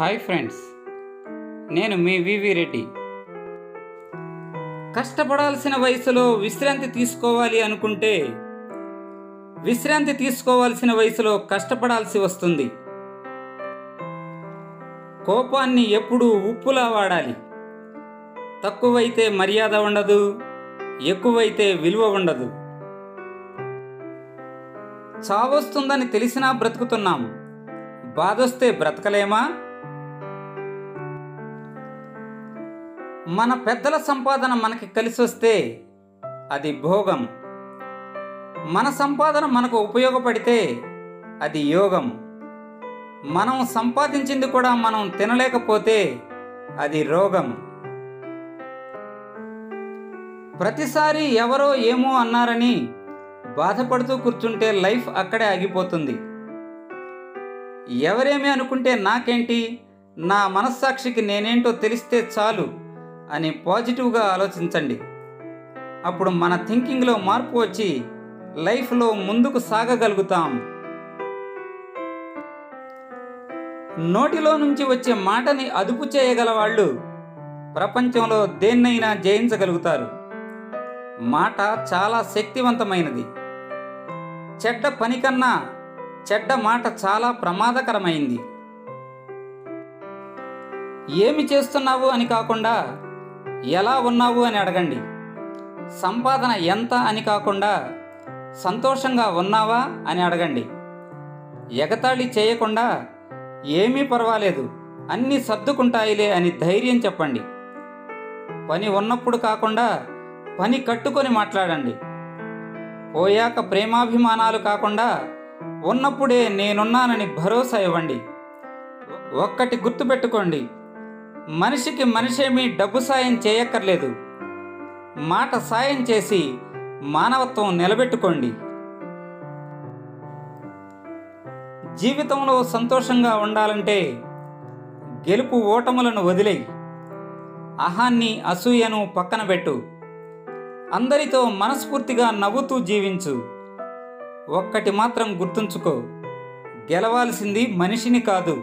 Hi friends నేను మీ వివి రెడ్డి. కష్టపడాల్సిన వయసులో విశ్రాంతి తీసుకోవాలి అనుకుంటే విశ్రాంతి తీసుకోవాల్సిన వయసులో కష్టపడాల్సి వస్తుంది. కోపాన్ని ఎప్పుడూ ఉప్పులా వాడాలి. తక్కువైతే మర్యాద ఉండదు ఎక్కువైతే విలువ ఉండదు. చావొస్తుందని తెలిసినా బ్రతుకుతున్నాం. బాధొస్తే బ్రతకలేమా? మన పెద్దల సంపాదన మనకి కలిసి వస్తే అది భోగం. మన సంపాదన మనకు ఉపయోగపడితే అది యోగం. మనం సంపాదించింది కూడా మనం తినలేకపోతే అది రోగం. ప్రతిసారి ఎవరో ఏమో అన్నారని బాధపడుతూ కూర్చుంటే లైఫ్ అక్కడే ఆగిపోతుంది. ఎవరేమి అనుకుంటే నాకేంటి? నా మనస్సాక్షికి నేనేంటో తెలిస్తే చాలు. అని పాజిటివ్గా ఆలోచించండి. అప్పుడు మన థింకింగ్లో మార్పు వచ్చి లైఫ్లో ముందుకు సాగగలుగుతాం. నోటిలో నుంచి వచ్చే మాటని అదుపు చేయగల వాళ్ళు ప్రపంచంలో దేన్నైనా జయించగలుగుతారు. మాట చాలా శక్తివంతమైనది. చెడ్డ పని కన్నా చెడ్డ మాట చాలా ప్రమాదకరమైంది. ఏమి చేస్తున్నావు అని కాకుండా ఎలా ఉన్నావు అని అడగండి. సంపాదన ఎంత అని కాకుండా సంతోషంగా ఉన్నావా అని అడగండి. ఎగతాళి చేయకుండా ఏమీ పర్వాలేదు అన్నీ సర్దుకుంటాయిలే అని ధైర్యం చెప్పండి. పని ఉన్నప్పుడు కాకుండా పని కట్టుకొని మాట్లాడండి. పోయాక ప్రేమాభిమానాలు కాకుండా ఉన్నప్పుడే నేనున్నానని భరోసా ఇవ్వండి. ఒక్కటి గుర్తుపెట్టుకోండి. మనిషికి మనిషేమీ డబ్బు సాయం చేయక్కర్లేదు. మాట సాయం చేసి మానవత్వం నిలబెట్టుకోండి. జీవితంలో సంతోషంగా ఉండాలంటే గెలుపు ఓటములను వదిలేయి. అహాన్ని అసూయను పక్కన పెట్టు. అందరితో మనస్ఫూర్తిగా నవ్వుతూ జీవించు. ఒక్కటి మాత్రం గుర్తుంచుకో. గెలవాల్సింది మనిషిని కాదు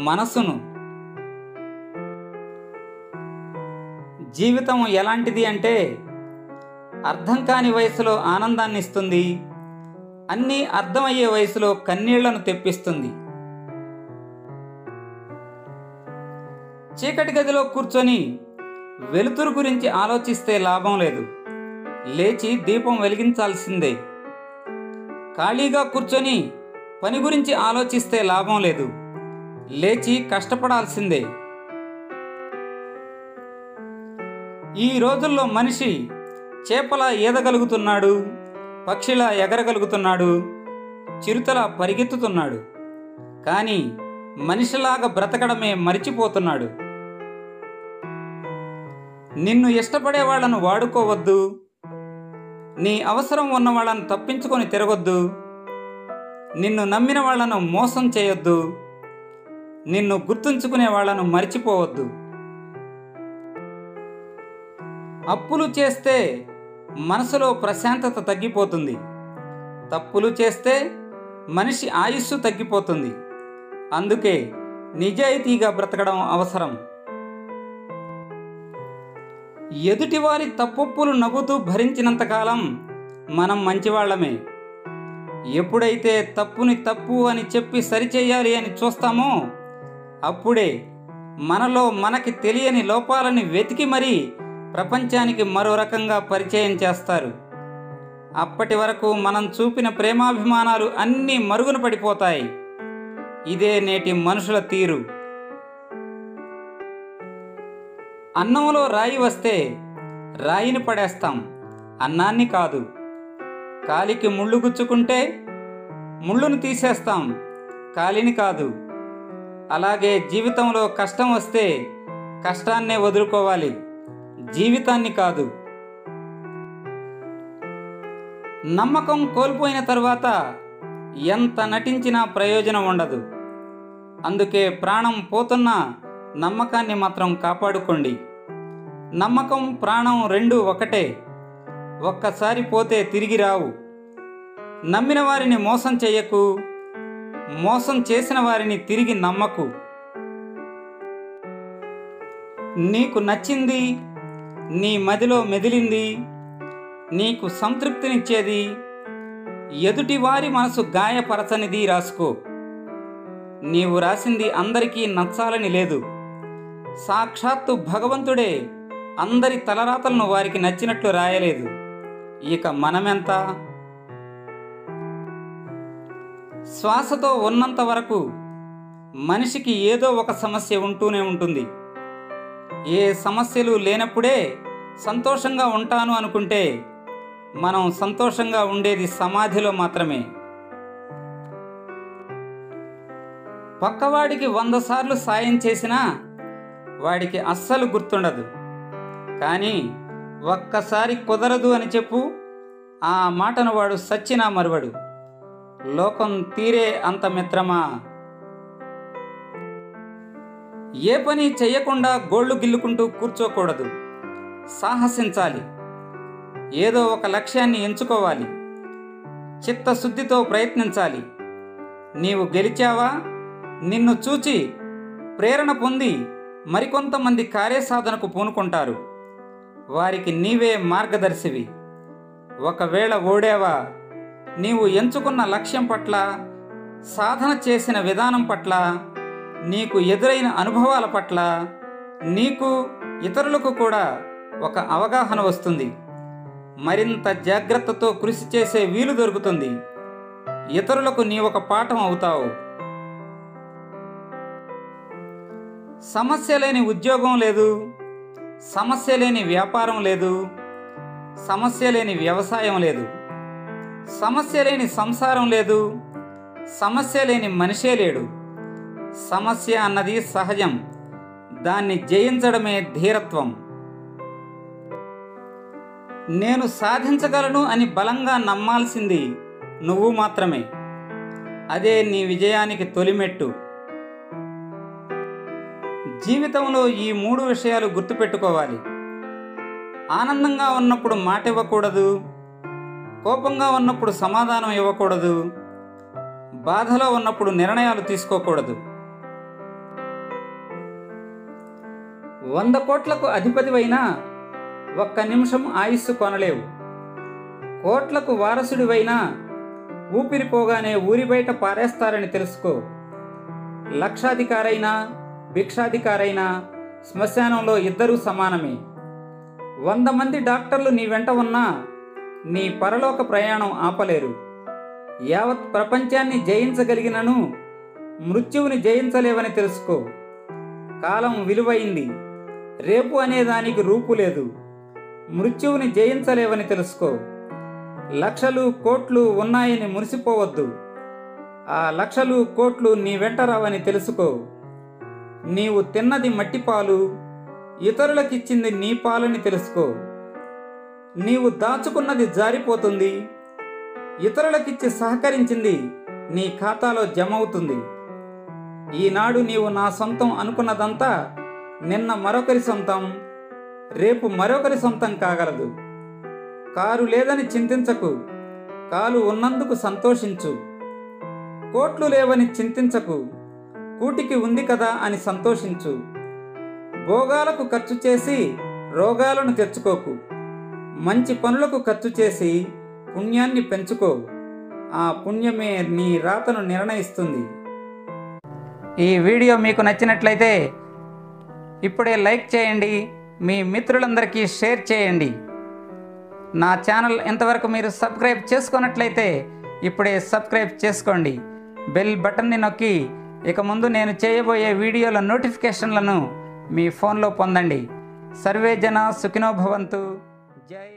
మనసును. జీవితం ఎలాంటిది అంటే అర్థం కాని వయసులో ఆనందాన్ని ఇస్తుంది అన్నీ అర్థమయ్యే వయసులో కన్నీళ్ళను తెప్పిస్తుంది. చీకటి గదిలో కూర్చొని వెలుతురు గురించి ఆలోచిస్తే లాభం లేదు. లేచి దీపం వెలిగించాల్సిందే. ఖాళీగా కూర్చొని పని గురించి ఆలోచిస్తే లాభం లేదు. లేచి కష్టపడాల్సిందే. ఈ రోజుల్లో మనిషి చేపలా ఈదగలుగుతున్నాడు పక్షిలా ఎగరగలుగుతున్నాడు చిరుతలా పరిగెత్తుతున్నాడు. కానీ మనిషిలాగా బ్రతకడమే మరిచిపోతున్నాడు. నిన్ను ఇష్టపడే వాళ్ళను వాడుకోవద్దు. నీ అవసరం ఉన్న వాళ్ళను తప్పించుకొని తిరగొద్దు. నిన్ను నమ్మిన వాళ్ళను మోసం చేయొద్దు. నిన్ను గుర్తుంచుకునే వాళ్ళను మరిచిపోవద్దు. అప్పులు చేస్తే మనసులో ప్రశాంతత తగ్గిపోతుంది. తప్పులు చేస్తే మనిషి ఆయుస్సు తగ్గిపోతుంది. అందుకే నిజాయితీగా బ్రతకడం అవసరం. ఎదుటివారి తప్పొప్పులు నవ్వుతూ భరించినంతకాలం మనం మంచివాళ్ళమే. ఎప్పుడైతే తప్పుని తప్పు అని చెప్పి సరిచేయాలి అని చూస్తామో అప్పుడే మనలో మనకి తెలియని లోపాలని వెతికి మరీ ప్రపంచానికి మరో రకంగా పరిచయం చేస్తారు. అప్పటి వరకు మనం చూపిన ప్రేమాభిమానాలు అన్నీ మరుగున పడిపోతాయి. ఇదే నేటి మనుషుల తీరు. అన్నంలో రాయి వస్తే రాయిని పడేస్తాం. అన్నాన్ని కాదు. కాలికి ముళ్ళు గుచ్చుకుంటే ముళ్ళును తీసేస్తాం. కాలిని కాదు. అలాగే జీవితంలో కష్టం వస్తే కష్టాన్నే వదులుకోవాలి. జీవితాన్ని కాదు. నమ్మకం కోల్పోయిన తర్వాత ఎంత నటించినా ప్రయోజనం ఉండదు. అందుకే ప్రాణం పోతున్నా నమ్మకాన్ని మాత్రం కాపాడుకోండి. నమ్మకం ప్రాణం రెండు ఒకటే. ఒక్కసారి పోతే తిరిగి రావు. నమ్మిన వారిని మోసం చేయకు మోసం చేసిన వారిని తిరిగి నమ్మకు. నీకు నచ్చింది నీ మదిలో మెదిలింది నీకు సంతృప్తినిచ్చేది ఎదుటివారి మనసు గాయపరచనిది రాసుకో. నీవు రాసింది అందరికీ నచ్చాలని లేదు. సాక్షాత్తు భగవంతుడే అందరి తలరాతలను వారికి నచ్చినట్లు రాయలేదు. ఇక మనమెంత? శ్వాసతో ఉన్నంత వరకు మనిషికి ఏదో ఒక సమస్య ఉంటూనే ఉంటుంది. ఏ సమస్యలు లేనప్పుడే సంతోషంగా ఉంటాను అనుకుంటే మనం సంతోషంగా ఉండేది సమాధిలో మాత్రమే. పక్కవాడికి వంద సార్లు సాయం చేసినా వాడికి అస్సలు గుర్తుండదు. కానీ ఒక్కసారి కుదరదు అని చెప్పు ఆ మాటను వాడు సచ్చినా మరువడు. లోకం తీరే అంత మిత్రమా? ఏ పని చేయకుండా గోళ్ళు గిల్లుకుంటూ కూర్చోకూడదు. సాహసించాలి. ఏదో ఒక లక్ష్యాన్ని ఎంచుకోవాలి. చిత్తశుద్ధితో ప్రయత్నించాలి. నీవు గెలిచావా? నిన్ను చూచి ప్రేరణ పొంది మరికొంతమంది కార్యసాధనకు పూనుకుంటారు. వారికి నీవే మార్గదర్శివి. ఒకవేళ ఓడేవా? నీవు ఎంచుకున్న లక్ష్యం పట్ల సాధన చేసిన విధానం పట్ల నీకు ఎదురైన అనుభవాల పట్ల నీకు ఇతరులకు కూడా ఒక అవగాహన వస్తుంది. మరింత జాగ్రత్తతో కృషి చేసే వీలు దొరుకుతుంది. ఇతరులకు నీ ఒక పాఠం అవుతావు. సమస్య లేని ఉద్యోగం లేదు. సమస్య లేని వ్యాపారం లేదు. సమస్య లేని వ్యవసాయం లేదు. సమస్య లేని సంసారం లేదు. సమస్య లేని మనిషే లేడు. సమస్య అన్నది సహజం. దాన్ని జయించడమే ధీరత్వం. నేను సాధించగలను అని బలంగా నమ్మాల్సింది నువ్వు మాత్రమే. అదే నీ విజయానికి తొలిమెట్టు. జీవితంలో ఈ మూడు విషయాలు గుర్తుపెట్టుకోవాలి. ఆనందంగా ఉన్నప్పుడు మాట ఇవ్వకూడదు కోపంగా ఉన్నప్పుడు సమాధానం ఇవ్వకూడదు. బాధలో ఉన్నప్పుడు నిర్ణయాలు తీసుకోకూడదు. వంద కోట్లకు అధిపతివైనా ఒక్క నిమిషం ఆయుస్సు కొనలేవు. కోట్లకు వారసుడివైనా ఊపిరిపోగానే ఊరి బయట పారేస్తారని తెలుసుకో. లక్షాధికారైనా భిక్షాధికారైనా శ్మశానంలో ఇద్దరూ సమానమే. వంద మంది డాక్టర్లు నీ వెంట ఉన్నా నీ పరలోక ప్రయాణం ఆపలేరు. యావత్ ప్రపంచాన్ని జయించగలిగినను మృత్యువుని జయించలేవని తెలుసుకో. కాలం విలువైంది. రేపు అనే దానికి రూపు లేదు. మృత్యువుని జయించలేవని తెలుసుకో. లక్షలు కోట్లు ఉన్నాయని మురిసిపోవద్దు. ఆ లక్షలు కోట్లు నీ వెంట రావని తెలుసుకో. నీవు తిన్నది మట్టి పాలు ఇతరులకిచ్చింది నీ పాలని తెలుసుకో. నీవు దాచుకున్నది జారిపోతుంది ఇతరులకిచ్చి సహకరించింది నీ ఖాతాలో జమ అవుతుంది ఈనాడు నీవు నా సొంతం అనుకున్నదంతా నిన్న మరొకరి సొంతం రేపు మరొకరి సొంతం కాగలదు. కారు లేదని చింతించకు కాలు ఉన్నందుకు సంతోషించు. కోట్లు లేవని చింతించకు కూటికి ఉంది కదా అని సంతోషించు. భోగాలకు ఖర్చు చేసి రోగాలను తెచ్చుకోకు. మంచి పనులకు ఖర్చు చేసి పుణ్యాన్ని పెంచుకో. ఆ పుణ్యమే నీ రాతను నిర్ణయిస్తుంది. ఈ వీడియో మీకు నచ్చినట్లయితే ఇప్పుడే లైక్ చేయండి. మీ మిత్రులందరికీ షేర్ చేయండి. నా ఛానల్ ఇంతవరకు మీరు సబ్స్క్రైబ్ చేసుకున్నట్లయితే ఇప్పుడే సబ్స్క్రైబ్ చేసుకోండి. బెల్ బటన్ని నొక్కి ఇక ముందు నేను చేయబోయే వీడియోల నోటిఫికేషన్లను మీ ఫోన్లో పొందండి. సర్వే జన సుఖినోభవంతు జై